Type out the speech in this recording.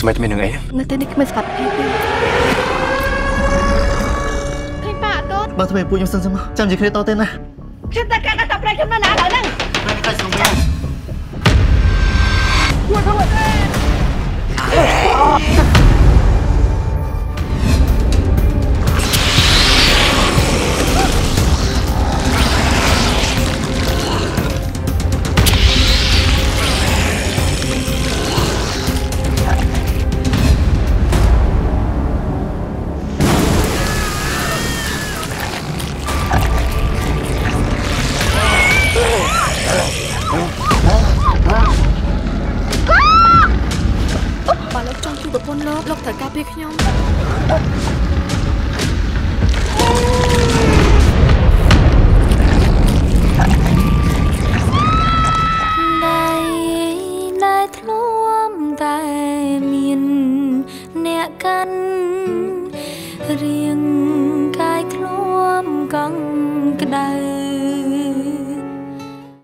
ស្មែតែមាននឹងអីនៅទីនេះគ្មានសុខភាពទេឃើញប៉ាអត់ទូតបើធ្វើឲ្យពួកខ្ញុំសិនសិនមកចាំជាគ្នាតទៅណាខ្ញុំតែកាត់តែប្រៃខ្ញុំនៅណាឥឡូវហ្នឹង បើលោកចង់ជួបប្រពន្ធលោកលោកត្រូវការពារខ្ញុំដៃដែលធ្លាប់តែមានអ្នកកាន់រៀងកាយធ្លាប់កង់